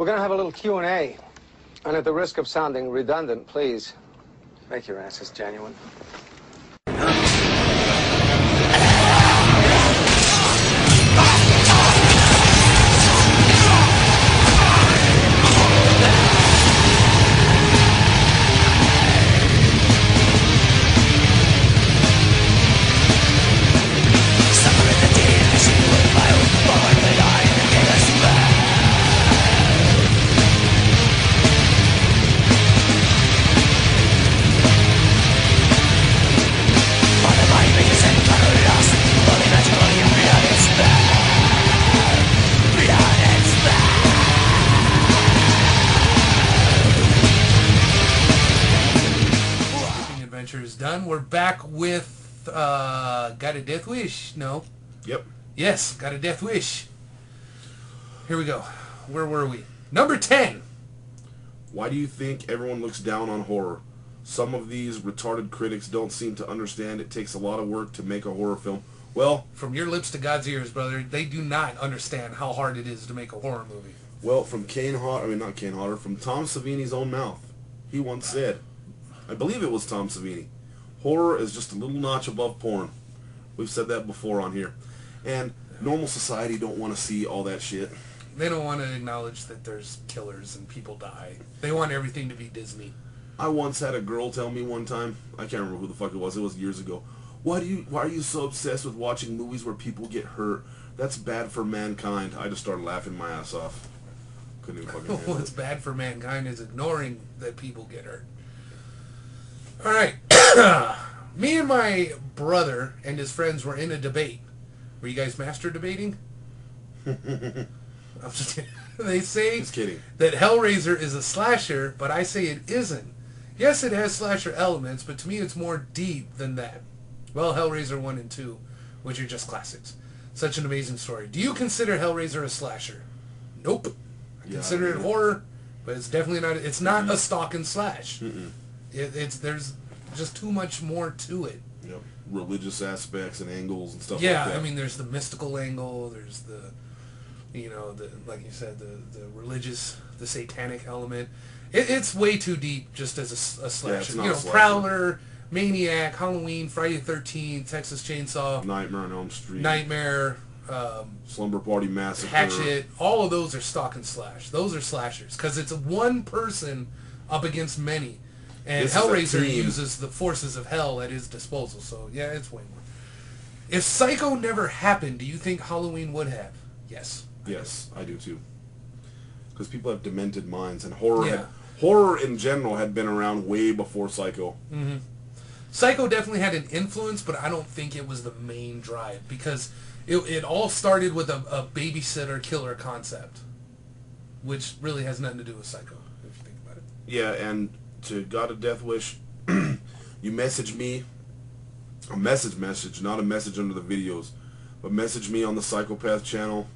We're going to have a little Q&A. And at the risk of sounding redundant, please make your answers genuine. Back with uh, Got a Death Wish. No. Yep. Yes, Got a Death Wish. Here we go. Where were we? Number 10. Why do you think everyone looks down on horror? Some of these retarded critics don't seem to understand it takes a lot of work to make a horror film. Well, From your lips to God's ears, brother. They do not understand how hard it is to make a horror movie. well, from Kane Hodder, I mean not Kane Hodder, from Tom Savini's own mouth. He once said, I believe it was Tom Savini, horror is just a little notch above porn. We've said that before on here. And normal society don't want to see all that shit. They don't want to acknowledge that there's killers and people die. They want everything to be Disney. I once had a girl tell me one time, I can't remember who the fuck it was, it was years ago. Why do you why are you so obsessed with watching movies where people get hurt? That's bad for mankind. I just started laughing my ass off. Couldn't even fucking What's it. bad for mankind is ignoring that people get hurt. All right. Me and my brother and his friends were in a debate. Were you guys master debating? I'm just kidding. They say that Hellraiser is a slasher, but I say it isn't. Yes, it has slasher elements, but to me it's more deep than that. Well, Hellraiser 1 and 2, which are just classics. Such an amazing story. Do you consider Hellraiser a slasher? Nope. I Yeah, consider I it horror, but it's definitely not. It's not a stalk and slash. It, it's there's just too much more to it. Yep. Religious aspects and angles and stuff Yeah, like that. I mean, there's the mystical angle. There's the, you know, the like you said, the the religious, the satanic element. It, it's way too deep just as a slasher. it's you know, a slasher. Prowler, Maniac, Halloween, Friday the Thirteenth, Texas Chainsaw, Nightmare on Elm Street, Nightmare, um, Slumber Party Massacre, Hatchet. All of those are stalk and slash. Those are slashers because it's one person up against many. And This Hellraiser uses the forces of hell at his disposal. So yeah, it's way more. If Psycho never happened, do you think Halloween would have? Yes. Yes, I do too. Because people have demented minds, and horror Yeah. had, horror in general had been around way before Psycho. Mm-hmm. Psycho definitely had an influence, but I don't think it was the main drive because it, it all started with a, a babysitter killer concept, which really has nothing to do with Psycho, if you think about it. Yeah, and to God of Death Wish, you message me, a message message, not a message under the videos, but message me on the Psychopath channel,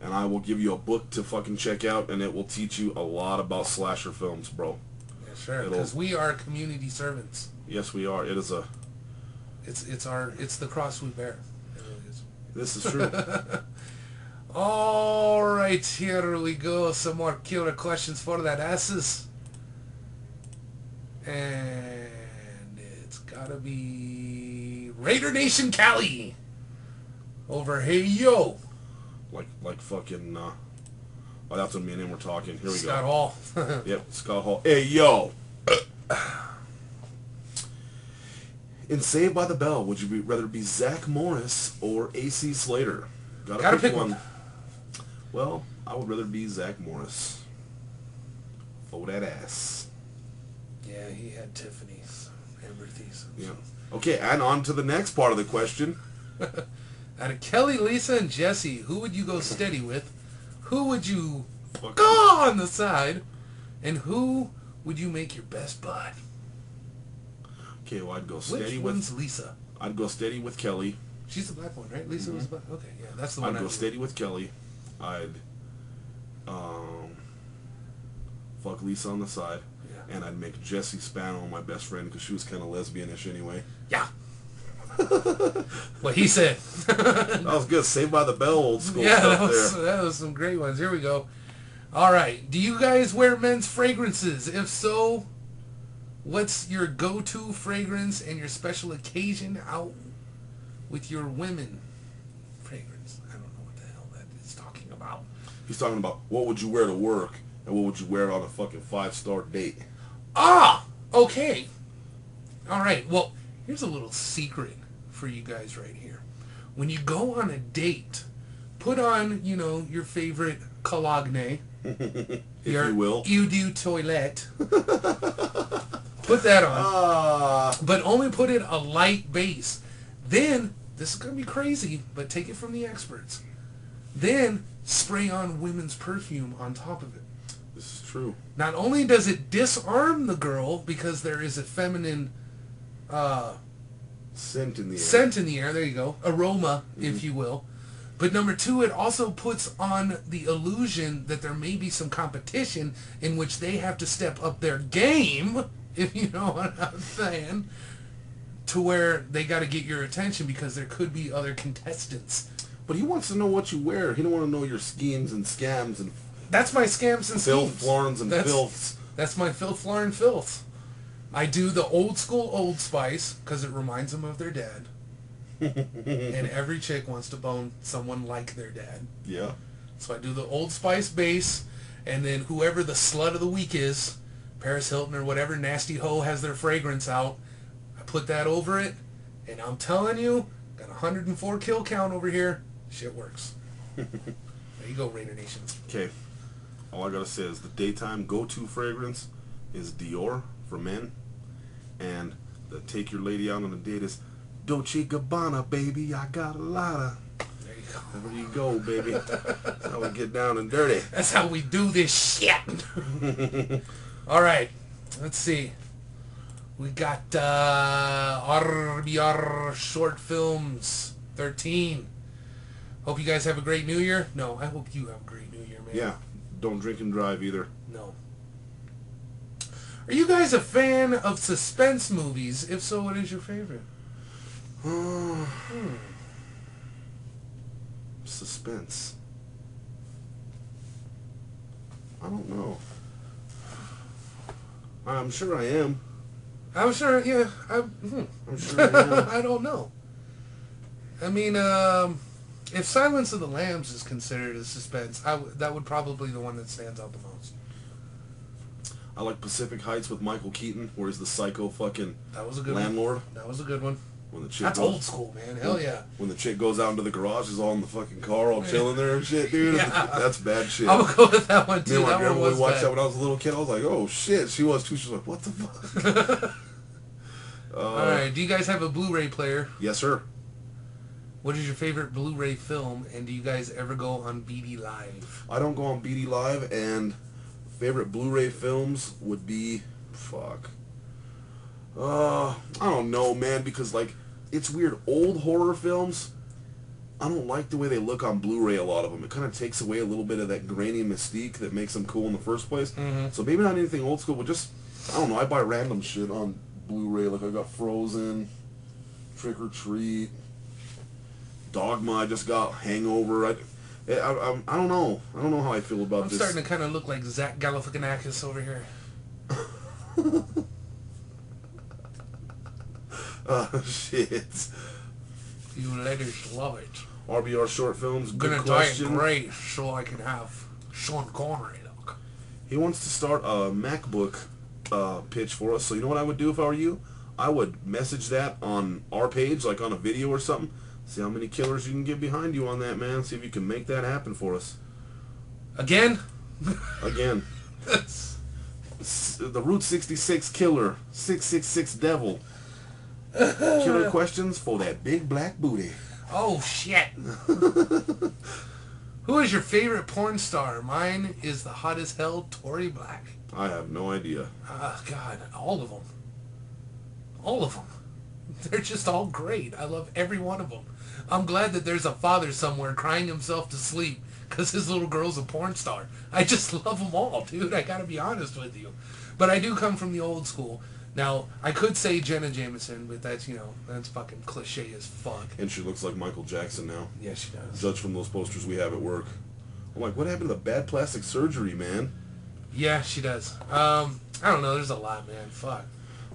and I will give you a book to fucking check out, and it will teach you a lot about slasher films, bro. Yeah, sure. Because we are community servants. Yes, we are. It is a. It's it's our it's the cross we bear. It really is. This is true. All right, here we go. Some more killer questions for that asses. And it's gotta be Raider Nation Cali. Over hey yo. like like fucking. Uh, oh, that's when me and him were talking. Here we Scott go. Scott Hall. Yep, Scott Hall. Hey, yo. In Saved by the Bell, would you be, rather be Zach Morris or AC Slater? Gotta, Gotta pick, pick one. one. Well, I would rather be Zach Morris. Oh, that ass. Yeah, he had Tiffany's, Amber Thiessen. Yeah. Okay, and on to the next part of the question. Out of Kelly, Lisa, and Jesse, who would you go steady with? Who would you Fuck. go on the side? And who would you make your best bud? Okay, well, I'd go Which steady one's with Lisa? I'd go steady with Kelly. She's the black one, right? Lisa was black. Okay, yeah, that's the one. Mm-hmm. I'd I go steady with Kelly. I'd um, fuck Lisa on the side. And I'd make Jessie Spano my best friend because she was kind of lesbianish anyway. Yeah. what he said. That was good. Saved by the Bell, old school yeah, stuff that was there. that was some great ones. Here we go. All right. Do you guys wear men's fragrances? If so, what's your go-to fragrance and your special occasion out with your women fragrance? I don't know what the hell that is talking about. He's talking about what would you wear to work and what would you wear on a fucking five star date. Ah, okay. All right. Well, here's a little secret for you guys right here. When you go on a date, put on, you know, your favorite cologne, if your you will. Eau de toilette. put that on. Ah, but only put it a light base. Then, this is going to be crazy, but take it from the experts. Then, spray on women's perfume on top of it. This is true. Not only does it disarm the girl because there is a feminine uh, Scent in the air. scent in the air, there you go, aroma, if you will. But number two, it also puts on the illusion that there may be some competition in which they have to step up their game, if you know what I'm saying, to where they got to get your attention because there could be other contestants. But he wants to know what you wear. He don't want to know your schemes and scams and That's my scams and filth, schemes. florins and That's- filths. That's my filth, floor, and filth. I do the old school Old Spice because it reminds them of their dad. and every chick wants to bone someone like their dad. Yeah. So I do the Old Spice base, and then whoever the slut of the week is, Paris Hilton or whatever nasty hoe has their fragrance out, I put that over it, and I'm telling you, got a 104 kill count over here. Shit works. there you go, Raider Nation. Okay. All I gotta say is the daytime go-to fragrance is Dior for men, and the take your lady out on a date is Dolce Gabbana, baby. I got a lot of. There you go. There you go, baby. That's how we get down and dirty. That's how we do this shit. All right, let's see. We got uh, RBR Short Films 13. Hope you guys have a great New Year. No, I hope you have a great New Year, man. Yeah. Don't drink and drive either. No. Are you guys a fan of suspense movies? If so, what is your favorite? hmm. Suspense. I don't know. I'm sure I am. I'm sure, yeah. I, hmm. I'm sure I am. I don't know. I mean, um, if Silence of the Lambs is considered a suspense, I w- that would probably be the one that stands out the most. I like Pacific Heights with Michael Keaton, where he's the psycho fucking That was a good landlord. one. That was a good one. When the chick That's goes, old school, man. Hell yeah. When the chick goes out into the garage, is all in the fucking car, all chilling there and shit, dude. Yeah. That's bad shit. I'm gonna go with that one Me too. and my That one grandma, we watched bad. that when I was a little kid. I was like, oh shit. She was too. She was like, what the fuck? uh, All right. Do you guys have a Blu-ray player? Yes, sir. What is your favorite Blu-ray film? And do you guys ever go on BD Live? I don't go on BD Live, and favorite Blu-ray films would be fuck. Uh, I don't know, man, because like it's weird. Old horror films, I don't like the way they look on Blu-ray. A lot of them, it kind of takes away a little bit of that grainy mystique that makes them cool in the first place. Mhm. So maybe not anything old school, but just I don't know. I buy random shit on Blu-ray. Like I got Frozen, Trick or Treat, Dogma. I just got Hangover. I, I, I, I don't know. I don't know how I feel about I'm this. starting to kind of look like Zach Galifianakis over here. oh shit. You ladies love it. RBR short films. I'm Good gonna question. die gray so I can have Sean Connery look. He wants to start a MacBook uh, pitch for us. So you know what I would do if I were you? I would message that on our page, like on a video or something. See how many killers you can get behind you on that, man. See if you can make that happen for us. Again? Again, the Route 66 killer, 666 devil. Killer questions for that big black booty. oh shit. Who is your favorite porn star? Mine is the hot as hell Tori Black. I have no idea. Ah, God, all of them. All of them. They're just all great. I love every one of them. I'm glad that there's a father somewhere crying himself to sleep because his little girl's a porn star. I just love them all, dude. I gotta be honest with you. But I do come from the old school. Now, I could say Jenna Jameson, but that's, you know, that's fucking cliche as fuck. And she looks like Michael Jackson now. Yeah, she does. Judge from those posters we have at work. I'm like, what happened to the bad plastic surgery, man? Yeah, she does. Um, I don't know. There's a lot, man. Fuck.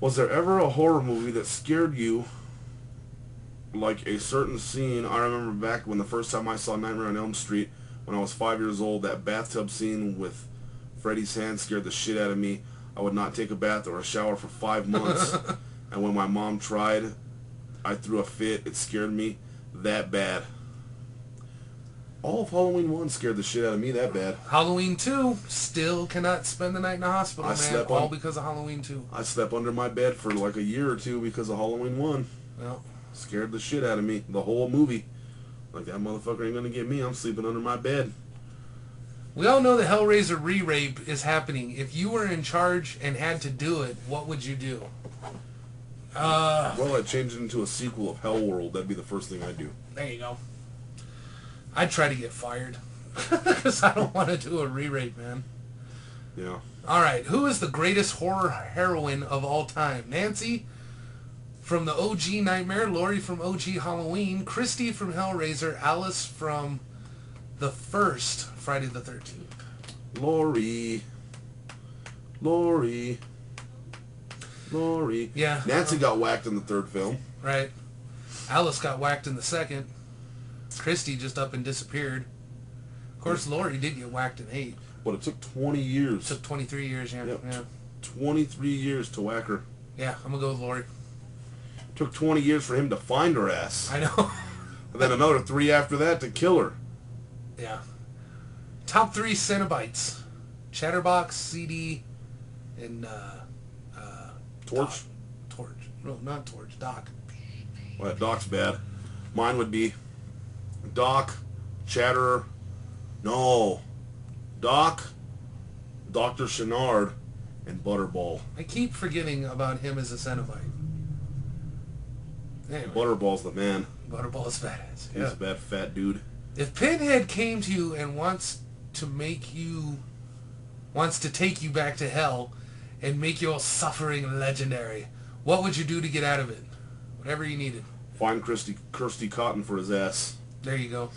Was there ever a horror movie that scared you? Like a certain scene, I remember back when the first time I saw Nightmare on Elm Street, when I was five years old, that bathtub scene with Freddy's hand scared the shit out of me. I would not take a bath or a shower for five months. and when my mom tried, I threw a fit. It scared me that bad. All of Halloween 1 scared the shit out of me that bad. Halloween 2 still cannot spend the night in the hospital, I man. slept All on- because of Halloween 2. I slept under my bed for like a year or two because of Halloween 1. Well, Scared the shit out of me. The whole movie. Like, that motherfucker ain't gonna get me. I'm sleeping under my bed. we all know the Hellraiser re-rape is happening. If you were in charge and had to do it, what would you do? Uh, Well, I'd change it into a sequel of Hell World. That'd be the first thing I'd do. there you go. I'd try to get fired. Because I don't want to do a re-rape, man. Yeah. All right, who is the greatest horror heroine of all time? Nancy from the OG Nightmare, Laurie from OG Halloween, Christy from Hellraiser, Alice from the first Friday the 13th. Lori. Lori. Lori. Yeah. Nancy got whacked in the third film. Right. Alice got whacked in the second. Christy just up and disappeared. Of course, Laurie did get whacked in eight. But it took 20 years. took 23 years, yeah. Yep. Yeah, 23 years to whack her. yeah I'm going to go with Laurie. Took 20 years for him to find her ass. I know. And then another three after that to kill her. Yeah. Top three Cenobites. Chatterbox, CD, and uh, uh, Torch. Torch. No, not Torch. Doc. Well, Doc's bad. Mine would be Doc, Chatterer, no, Doc, Dr. Channard, and Butterball. I keep forgetting about him as a Cenobite. Anyway, Butterball's the man. Butterball's badass. He's Yeah. a bad fat dude. If Pinhead came to you and wants to make you, wants to take you back to hell and make your suffering legendary, what would you do to get out of it? Whatever you needed. Find Kirsty, Kirsty Cotton for his ass. There you go.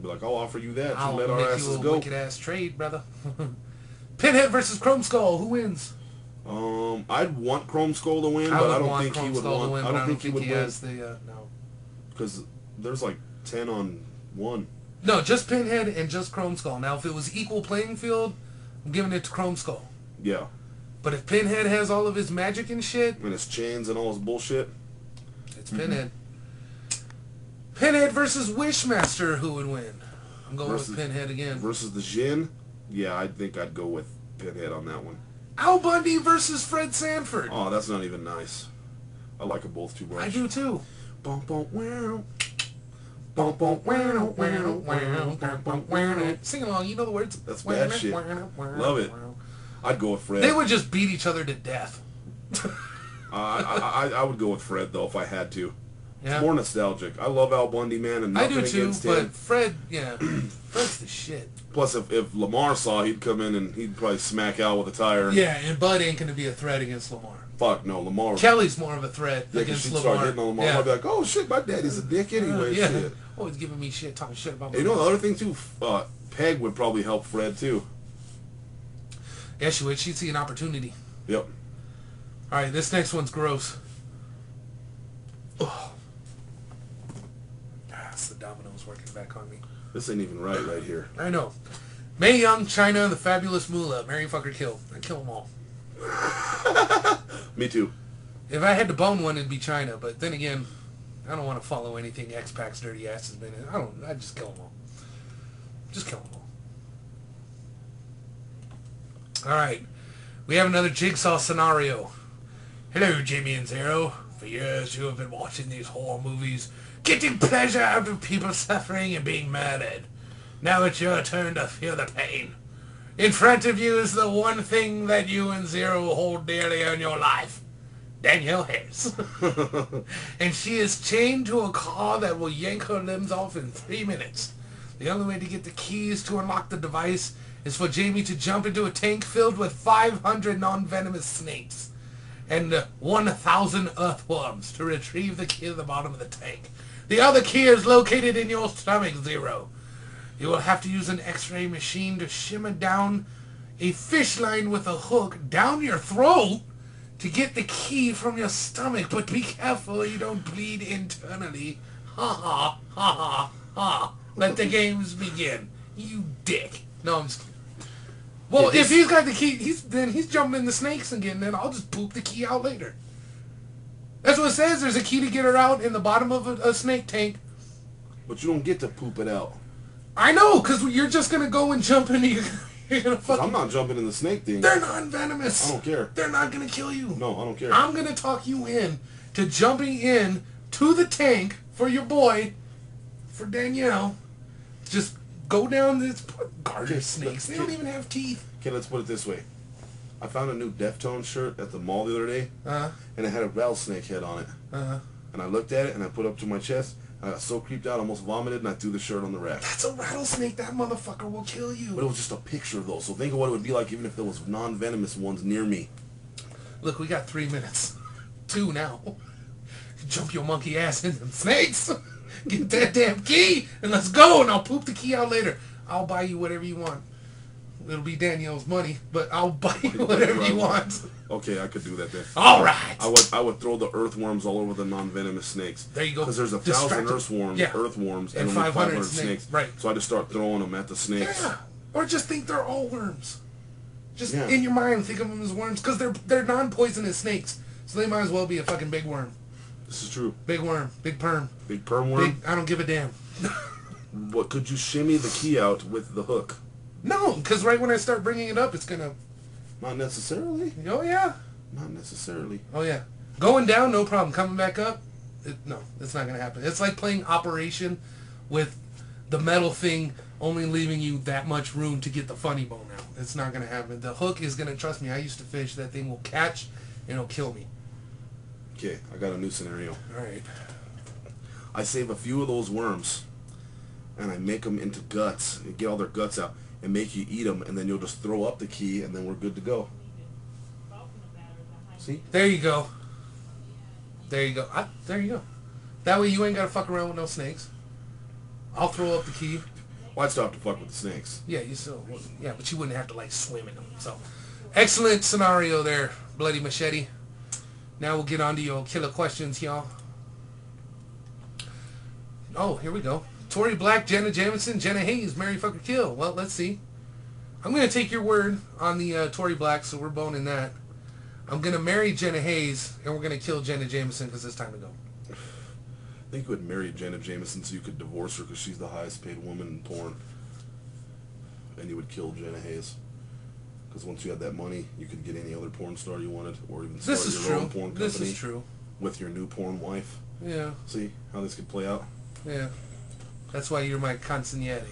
Be like, I'll offer you that. You I'll let our asses you a go. wicked ass trade, brother. Pinhead versus Chrome Skull. Who wins? Um, I'd want Chrome Skull to win, I but I don't think Chrome he would Skull want. win, I but don't think he would win has the uh, no. because there's like ten on one. No, just Pinhead and just Chrome Skull. Now, if it was equal playing field, I'm giving it to Chrome Skull. Yeah, But if Pinhead has all of his magic and shit, and his chains and all his bullshit. it's Mm-hmm. Pinhead. Pinhead versus Wishmaster. Who would win? I'm going Versus- with Pinhead again. Versus the Djinn, yeah, I think I'd go with Pinhead on that one. Al Bundy versus Fred Sanford. Oh, that's not even nice. I like them both too much. I do too. Bum, bum, wow. Bum, bum, wow, wow, wow, bum, bum, wow. Sing along, you know the words. That's bad shit. Love it. I'd go with Fred. They would just beat each other to death. Uh, I, I, I would go with Fred though if I had to. Yeah. It's more nostalgic. I love Al Bundy, man, and nothing I do too, against but. Fred, yeah, Fred's the shit. Plus, if, if Lamar saw, he'd come in and he'd probably smack Al with a tire. Yeah, and Bud ain't gonna be a threat against Lamar. Fuck no, Lamar. Kelly's more of a threat yeah, against she'd Lamar. start hitting on Lamar. yeah. I'd be like, oh shit, my daddy's a dick anyway. Uh, yeah. Shit. Always giving me shit, talking shit about. You know the other thing too, uh, Peg would probably help Fred too. Yeah, she would. She'd see an opportunity. Yep. All right, this next one's gross. Oh. Ah, it's the dominoes working back on me. This ain't even right right here. I know. Mae Young, Chyna, the Fabulous Moolah, Mary Fucker Kill. I kill them all. Me too. If I had to bone one, it'd be Chyna. But then again, I don't want to follow anything X Pac's dirty ass has been in. I don't. I just kill them all. Just kill them all. All right, we have another jigsaw scenario. Hello, Jimmy and Zero. For years, you have been watching these horror movies, getting pleasure out of people suffering and being murdered. Now it's your turn to feel the pain. In front of you is the one thing that you and Zero hold dearly in your life. Danielle Harris. and she is chained to a car that will yank her limbs off in three minutes. The only way to get the keys to unlock the device is for Jamie to jump into a tank filled with 500 non-venomous snakes and uh, 1,000 earthworms to retrieve the key at the bottom of the tank. The other key is located in your stomach, Zero. You will have to use an x-ray machine to shimmer down a fish line with a hook down your throat to get the key from your stomach. But be careful you don't bleed internally. Ha ha ha ha ha. Let the games begin. You dick. No, I'm just kidding. Well, Yeah, if he's got the key, he's then he's jumping in the snakes again. Then I'll just poop the key out later. That's what it says. There's a key to get her out in the bottom of a, a snake tank. But you don't get to poop it out. I know, because you're just gonna go and jump in. You're, you're gonna 'Cause fucking. I'm not jumping in the snake thing. They're non-venomous. I don't care. They're not gonna kill you. No, I don't care. I'm gonna talk you in to jumping in to the tank for your boy, for Danielle. Just go down this garter snakes. They don't even have teeth. Okay, let's put it this way. I found a new Deftone shirt at the mall the other day, Uh and it had a rattlesnake head on it. uh. And I looked at it, and I put it up to my chest, and I got so creeped out, I almost vomited, and I threw the shirt on the rack. That's a rattlesnake. That motherfucker will kill you. But it was just a picture, though, so think of what it would be like even if there was non-venomous ones near me. Look, we got three minutes. Two now. Jump your monkey ass in them snakes. Get that damn key and let's go. And I'll poop the key out later. I'll buy you whatever you want. It'll be Danielle's money, but I'll buy you whatever you want. Okay, I could do that then. All right. I would I would throw the earthworms all over the non-venomous snakes. There you go. Because there's a thousand earthworms, Yeah. earthworms, And and, only 500 500 snakes. snakes. Right. So I just start throwing them at the snakes. Yeah. Or just think they're all worms. Just Yeah. in your mind, think of them as worms because they're they're non-poisonous snakes, so they might as well be a fucking big worm, This is true. big worm, big perm, Big perm worm. big. I don't give a damn. What could you shimmy the key out with the hook? No, because right when I start bringing it up, it's gonna. Not necessarily. Oh yeah. Not necessarily. Oh yeah, going down no problem. Coming back up, it, no, it's not gonna happen. It's like playing Operation with the metal thing only leaving you that much room to get the funny bone out. It's not gonna happen. The hook is gonna trust me. I used to fish. That thing will catch and it'll kill me. Okay, I got a new scenario. All right. I save a few of those worms, and I make them into guts, and get all their guts out, and make you eat them, and then you'll just throw up the key, and then we're good to go. See? There you go. There you go. I, there you go. That way you ain't gotta fuck around with no snakes. I'll throw up the key. Well, I'd still have to fuck with the snakes. Yeah, you still. Yeah, but you wouldn't have to like swim in them. So, excellent scenario there, bloody machete. Now we'll get on to your killer questions, y'all. Oh, here we go. Tori Black, Jenna Jameson, Jenna Haze, Mary Fucker Kill. Well, let's see. I'm gonna take your word on the uh, Tori Black, so we're boning that. I'm gonna marry Jenna Haze, and we're gonna kill Jenna Jameson because it's time to go. I think you would marry Jenna Jameson so you could divorce her because she's the highest paid woman in porn. And you would kill Jenna Haze. Because once you had that money, you could get any other porn star you wanted, or even start This is your true. own porn company This is true. with your new porn wife. Yeah, See how this could play out? yeah. That's why you're my consigliere.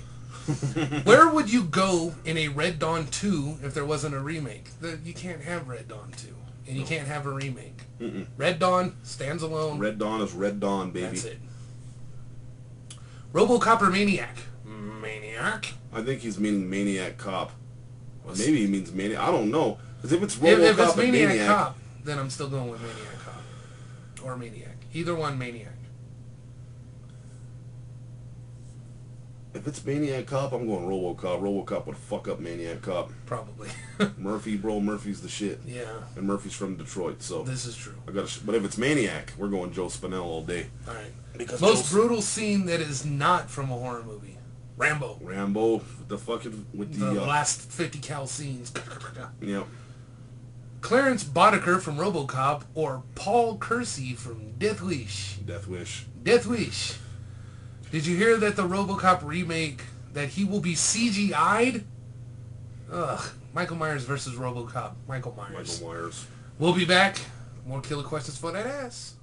Where would you go in a Red Dawn 2 if there wasn't a remake? The, you can't have Red Dawn 2, and you can't have a remake. Mm-mm. Red Dawn stands alone. Red Dawn is Red Dawn, baby. That's it. RoboCop or Maniac? Maniac. I think he's meaning Maniac Cop. Or maybe he means Maniac. I don't know. Because if it's RoboCop if it's and Maniac, Maniac, Cop, then I'm still going with Maniac Cop or Maniac. Either one, Maniac. If it's Maniac Cop, I'm going RoboCop. RoboCop would fuck up Maniac Cop. Probably. Murphy, bro, Murphy's the shit. yeah, And Murphy's from Detroit, so this is true. I got. to But if it's Maniac, we're going Joe Spinell all day. All right. Because Most Joe's- brutal scene that is not from a horror movie. Rambo. Rambo, with the fucking with the, The uh, last 50 cal scenes. yeah. Clarence Boddicker from RoboCop or Paul Kersey from Death Wish. Death Wish. Death Wish. Did you hear that the RoboCop remake that he will be CGI'd? Ugh. Michael Myers versus RoboCop. Michael Myers. Michael Myers. We'll be back. More killer questions for that ass.